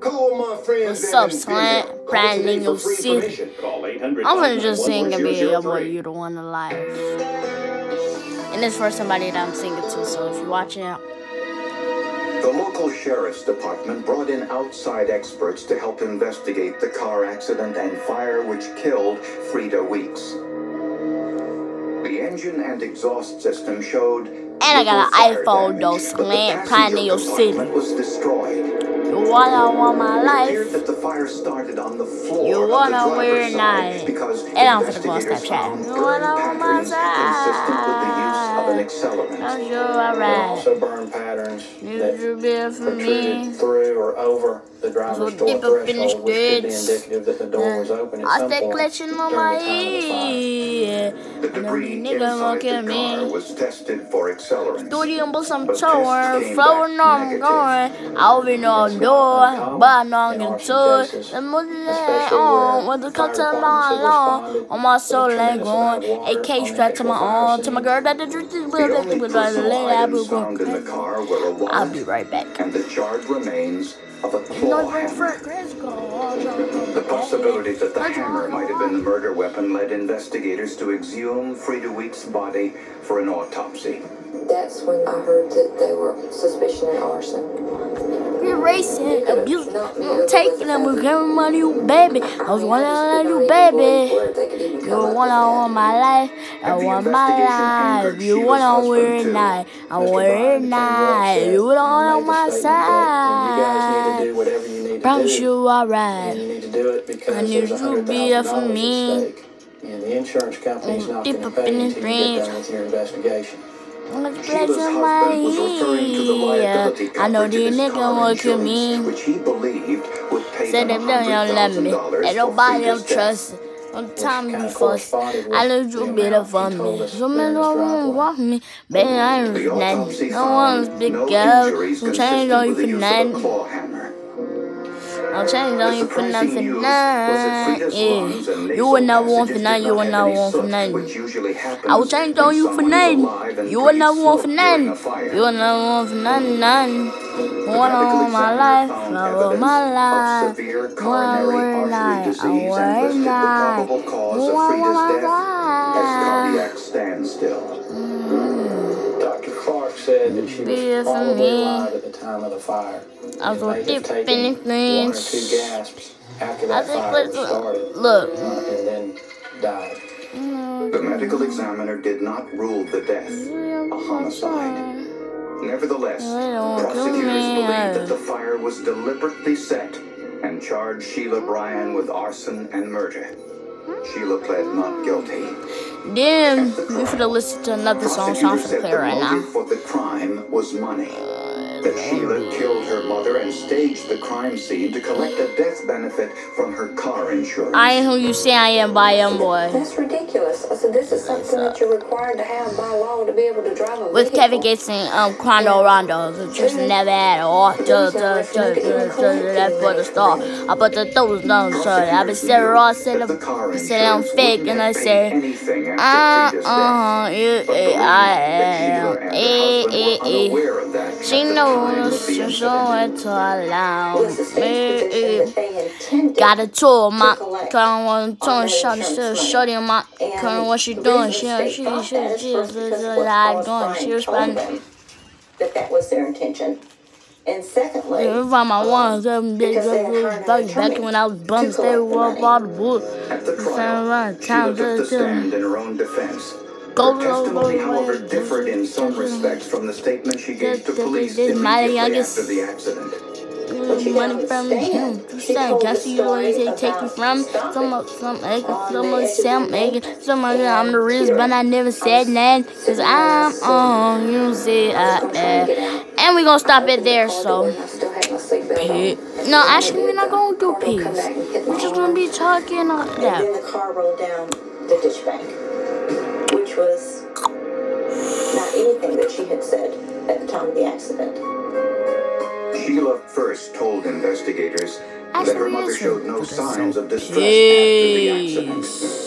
Call my friends What's up, Slant? Denver. Brand Call today new for city. permission. Call 800 I'm gonna just sing a 591 what you the one alive. And it's for somebody that I'm singing to, so if you're watching it, The local sheriff's department brought in outside experts to help investigate the car accident and fire which killed Frida Weeks. The engine and exhaust system showed. And I got an iPhone, damage, though, Slant, Pioneer City. was destroyed. You wanna want my It life. that the fire started on the floor You wanna wear side night. because And I'm gonna go on Snapchat. You wanna want my patterns consistent with the use of an accelerant. Cause you're alright. also burn patterns You that should be for me. through or over the driver's So door deep up in the threshold, which could be indicative that the door was open at I some point clutching on during my the time of the fire. ear. The debris won't inside kill the car me. was tested for accelerants. But some tour, came flowing on going. I open no door, but I'm not gonna touch. The movie on with the cutter line long on my soul ain't going. AK strapped to my arm, to my girl that the truth is The real. only That the lady I will the go. car were a wallet I'll be right back. and the charred remains of a claw my hammer. friend Chris go. The possibility that the hammer might have been the murder weapon led investigators to exhume Frida Weeks' body for an autopsy. That's when I heard that they were suspicioning arson. You're racing, abuse, taking them, we're giving money, you baby. I was one of you, baby. You want I want my life, I want my life. You want I wear it night, I wear it night. You don't on my You guys need to side. Do whatever you need to Promise you And alright. you need to do it because I need there's you to be there $100,000 for me. And the insurance company's not Deep going to up pay in you his until you get done with your investigation. Let's Sheila's bless husband my was referring to the liability ear. I know coverage of these his niggas car want to kill me. which he believed would pay Said them don't let me. $100,000 Ain't for nobody Frida's I'm death. trusting. Don't tell me kinda you fuss. corresponded with I the you better he for me. So in don't want me. Baby, I ain't The nothing. No one's big girl. Who change on you for the of nothing. I'll change on you for nothing. Nah, Frida's lungs and yeah. You would not want for nothing. You would have not want for nothing. which usually happens I will change on you for nothing. You would not want for nothing. You would not want for nothing, nothing. One on my life, for my life. One word night, a word night. probable cause of One Frida's word as cardiac standstill. Dr. Mm. Clark said that she Be was for probably me. alive at the time of the fire. I was It may have deep taken in the one or things. two gasps after I that fire look, started, look. uh, and then died. The medical examiner did not rule the death a homicide. Nevertheless, They don't kill prosecutors me. believe that the fire was deliberately set and charged Sheila Bryan with arson and murder. Sheila pled not guilty. Then we should have listened to another song. Sounds Prosecutors so said clear the right now. for the crime was money. Uh, that Sheila killed her mother and staged the crime scene to collect a death benefit from her car insurance. I ain't who you say I am, by young boy. That's ridiculous. I said, this is something that you're required to have by law to be able to drive a With. Kevin Gates and um, Quando Rondo, just never had all to to that for the star. I put the toes down, so I been saying raw, said That the car I said I'm fake, and I say. Uh, after Frida's death. uh, you, But eh, believed I that She at knows she's showing to allow Was the state's position me. they Got a tour, my to collect couldn't want to on turn that shot still shorty my couldn't what she doing. She she she she she because she of what I doing. She was told fine. them that that was their intention. And secondly, If I'm my um, one, them big because they had girls hired an back back when I was to bum, stay collect the up money. all the wood. At the trial, Sheila town took the stand in her own defense. Go Her testimony, low, low, however, differed in some mm-hmm. respects from the statement she gave to This- police this is my immediately after the accident. Mm, but she money doesn't from him. She Stand, told can the see where story they take you from. stopping Some of some egg, some of some the egg, some of I'm the and risk, but I never said nothing. Cause I'm on, you see, I am. And we gonna stop it there, so. Pig. No, actually, we're not gonna do peace. We're just gonna be talking like And then that. the car rolled down the ditch bank, which was not anything that she had said at the time of the accident. Sheila first told investigators that her mother showed no signs of distress after the accident. Peace.